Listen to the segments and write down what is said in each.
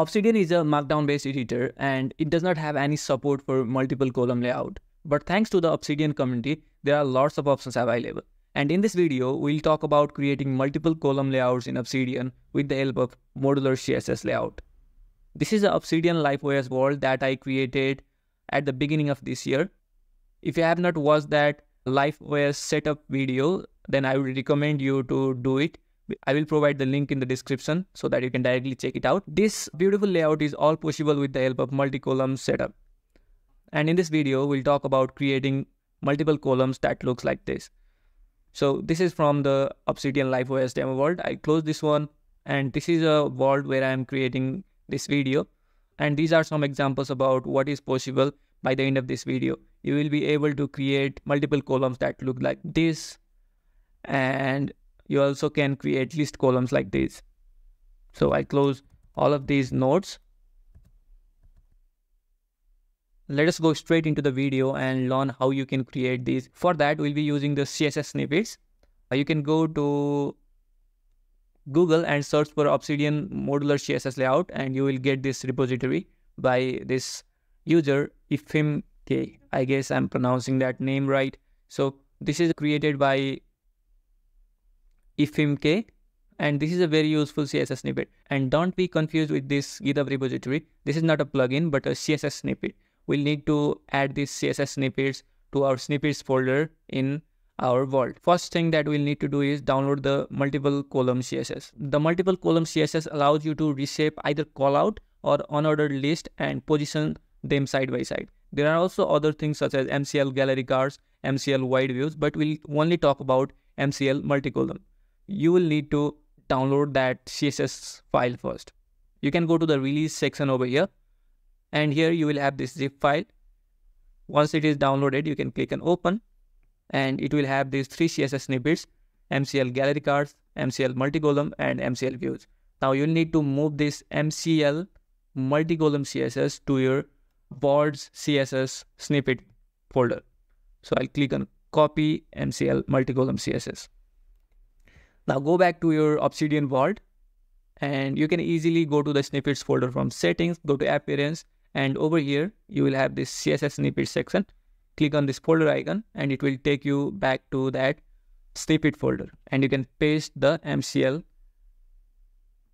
Obsidian is a markdown based editor and it does not have any support for multiple column layout. But thanks to the Obsidian community, there are lots of options available. And in this video, we'll talk about creating multiple column layouts in Obsidian with the help of modular CSS layout. This is the Obsidian LifeOS world that I created at the beginning of this year. If you have not watched that LifeOS setup video, then I would recommend you to do it. I will provide the link in the description so that you can directly check it out. This beautiful layout is all possible with the help of multi-column setup. And in this video, we'll talk about creating multiple columns that looks like this. So this is from the Obsidian LifeOS demo world. I close this one and this is a world where I'm creating this video. And these are some examples about what is possible by the end of this video. You will be able to create multiple columns that look like this. And you also can create list columns like this. So I close all of these nodes. Let us go straight into the video and learn how you can create these. For that, we'll be using the CSS snippets. Uh, you can go to Google and search for Obsidian modular CSS layout and you will get this repository by this user efemkay. I guess I'm pronouncing that name right. So this is created by efemkay and this is a very useful CSS snippet. And don't be confused with this GitHub repository. This is not a plugin but a CSS snippet. We'll need to add these CSS snippets to our snippets folder in our vault. First thing that we'll need to do is download the multiple column CSS. The multiple column CSS allows you to reshape either callout or unordered list and position them side by side. There are also other things such as MCL gallery cards, MCL wide views, but we'll only talk about MCL multi-column. You will need to download that CSS file first. You can go to the release section over here and here you will have this zip file. Once it is downloaded, you can click on open and it will have these three CSS snippets, MCL gallery cards, MCL multi-column and MCL views. Now you'll need to move this MCL multi-column CSS to your vault's CSS snippet folder. So I'll click on copy MCL multi-column CSS. Now go back to your Obsidian vault and you can easily go to the snippets folder from settings, go to appearance and over here you will have this CSS snippet section click on this folder icon and it will take you back to that snippet folder and you can paste the MCL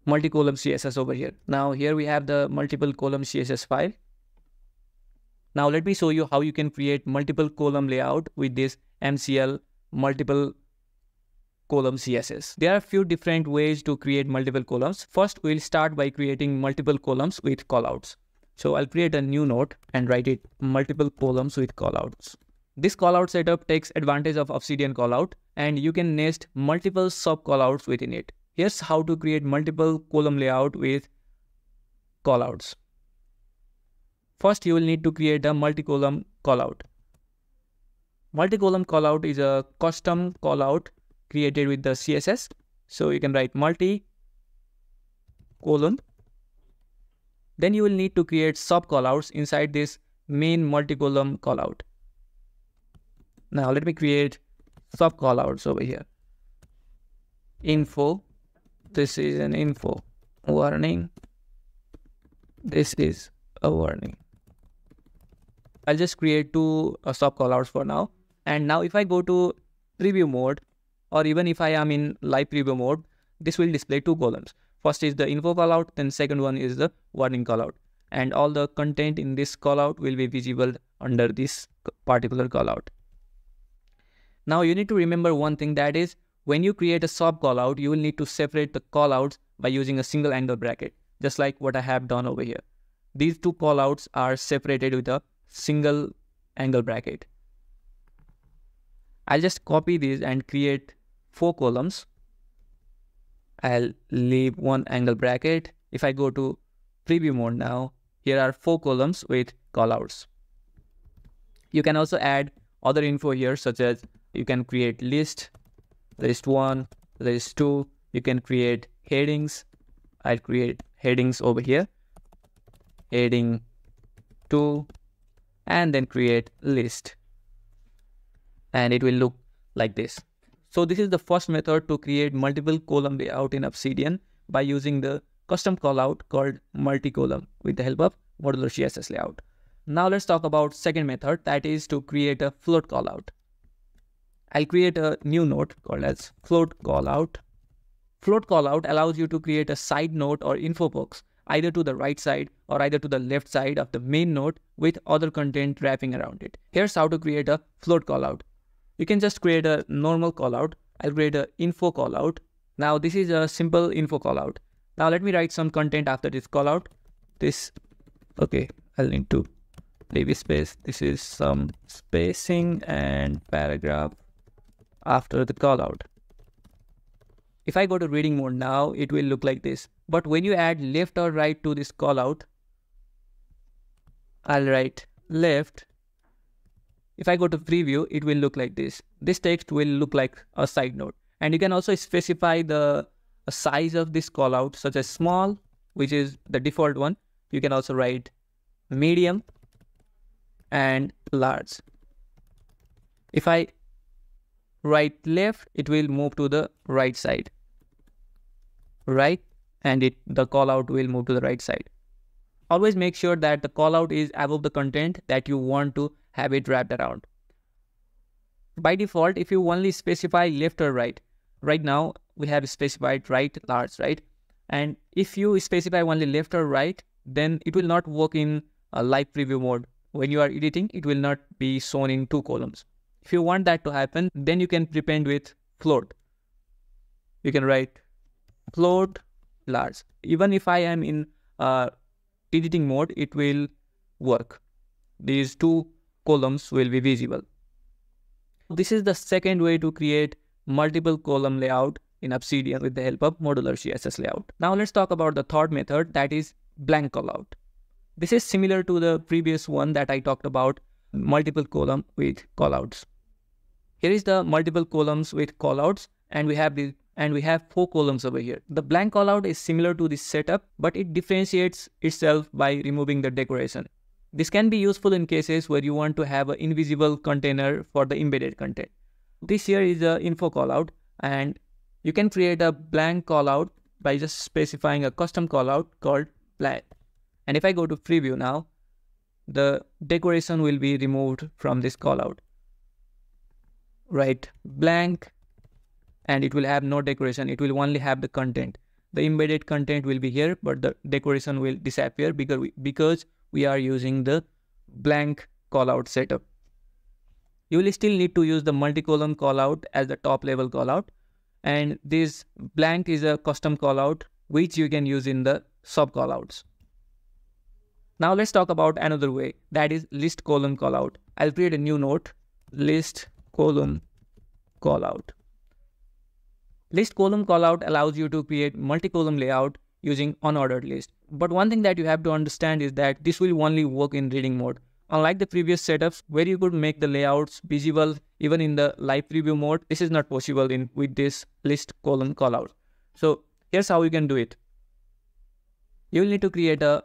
multi-column CSS over here. Now here we have the multiple column CSS file. Now let me show you how you can create multiple column layout with this MCL multiple column CSS. There are a few different ways to create multiple columns. First, we'll start by creating multiple columns with callouts. So I'll create a new node and write it multiple columns with callouts. This callout setup takes advantage of Obsidian callout and you can nest multiple sub callouts within it. Here's how to create multiple column layout with callouts. First, you will need to create a multi-column callout. Multi-column callout is a custom callout created with the CSS. So you can write multi column then you will need to create sub callouts inside this main multi-column callout. Now let me create sub callouts over here. Info. This is an info. Warning. This is a warning. I'll just create two uh, sub callouts for now. And now if I go to preview mode or even if I am in live preview mode, this will display two columns. First is the info callout, then second one is the warning callout. And all the content in this callout will be visible under this particular callout. Now you need to remember one thing that is when you create a sub callout, you will need to separate the callouts by using a single angle bracket, just like what I have done over here. These two callouts are separated with a single angle bracket. I'll just copy these and create four columns I'll leave one angle bracket. If I go to preview mode now, here are four columns with callouts. You can also add other info here such as you can create list, list one, list two. You can create headings. I'll create headings over here. Heading two and then create list. And it will look like this. So this is the first method to create multiple column layout in Obsidian by using the custom callout called multi-column with the help of modular CSS layout. Now let's talk about second method that is to create a float callout. I'll create a new node called as float callout. Float callout allows you to create a side node or info box either to the right side or either to the left side of the main node with other content wrapping around it. Here's how to create a float callout. You can just create a normal callout. I'll create a info callout. Now this is a simple info callout. Now let me write some content after this callout. This, okay, I'll need to leave space. This is some spacing and paragraph after the callout. If I go to reading mode now, it will look like this. But when you add left or right to this callout, I'll write left. If I go to preview, it will look like this. This text will look like a side note. And you can also specify the size of this callout, such as small, which is the default one. You can also write medium and large. If I write left, it will move to the right side right and it the callout will move to the right side. Always make sure that the callout is above the content that you want to have it wrapped around. By default, if you only specify left or right, right now we have specified right large, right? And if you specify only left or right, then it will not work in a live preview mode. When you are editing, it will not be shown in two columns. If you want that to happen, then you can prepend with float. You can write float large. Even if I am in uh, editing mode, it will work. These two columns will be visible. This is the second way to create multiple column layout in Obsidian with the help of modular CSS layout. Now let's talk about the third method that is blank callout. This is similar to the previous one that I talked about multiple column with callouts. Here is the multiple columns with callouts and we have the and we have four columns over here. The blank callout is similar to this setup, but it differentiates itself by removing the decoration. This can be useful in cases where you want to have an invisible container for the embedded content. This here is the info callout and you can create a blank callout by just specifying a custom callout called blank. And if I go to preview now, the decoration will be removed from this callout. Right, blank and it will have no decoration. It will only have the content. The embedded content will be here, but the decoration will disappear because we, because we are using the blank callout setup. You will still need to use the multi-column callout as the top level callout. And this blank is a custom callout which you can use in the sub callouts. Now let's talk about another way that is list column callout. I'll create a new note list column callout. List column callout allows you to create multi-column layout using unordered list. But one thing that you have to understand is that this will only work in reading mode. Unlike the previous setups where you could make the layouts visible even in the live preview mode, this is not possible in with this list column callout. So here's how you can do it. You will need to create a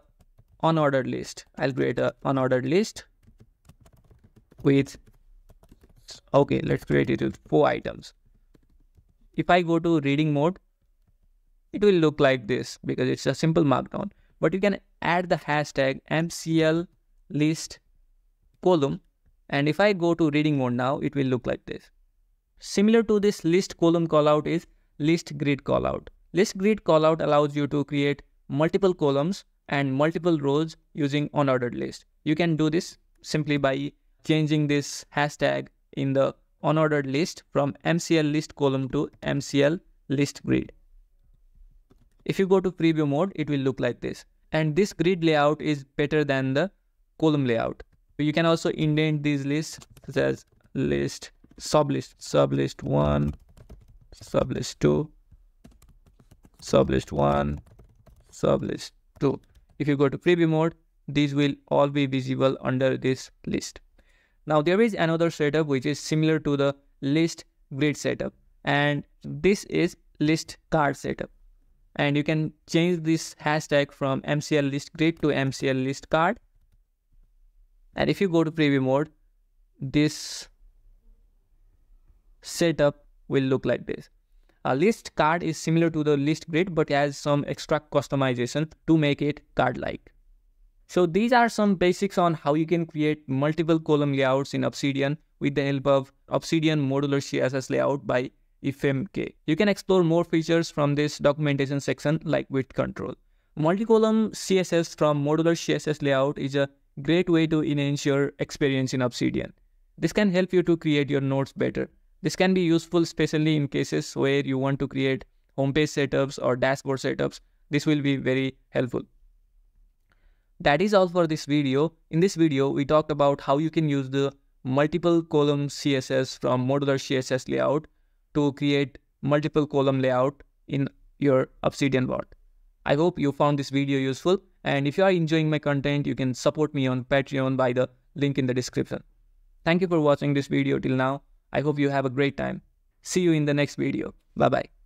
unordered list. I'll create a unordered list with okay, let's create it with four items. If I go to reading mode, it will look like this because it's a simple markdown. But you can add the hashtag MCL list column. And if I go to reading mode now, it will look like this. Similar to this list column callout is list grid callout. List grid callout allows you to create multiple columns and multiple rows using unordered list. You can do this simply by changing this hashtag in the unordered list from MCL list column to MCL list grid. If you go to preview mode, it will look like this. And this grid layout is better than the column layout. You can also indent these lists such as list, sublist, sublist 1, sublist 2, sublist 1, sublist 2. If you go to preview mode, these will all be visible under this list. Now there is another setup which is similar to the list grid setup and this is list card setup. And you can change this hashtag from MCL list grid to MCL list card. And if you go to preview mode, this setup will look like this. A list card is similar to the list grid but has some extra customization to make it card-like. So these are some basics on how you can create multiple column layouts in Obsidian with the help of Obsidian Modular CSS Layout by efemkay. You can explore more features from this documentation section like width control. Multi-column CSS from Modular CSS Layout is a great way to enhance your experience in Obsidian. This can help you to create your nodes better. This can be useful especially in cases where you want to create homepage setups or dashboard setups. This will be very helpful. That is all for this video. In this video, we talked about how you can use the multiple column CSS from modular CSS layout to create multiple column layout in your Obsidian vault. I hope you found this video useful and if you are enjoying my content, you can support me on Patreon by the link in the description. Thank you for watching this video till now. I hope you have a great time. See you in the next video. Bye bye.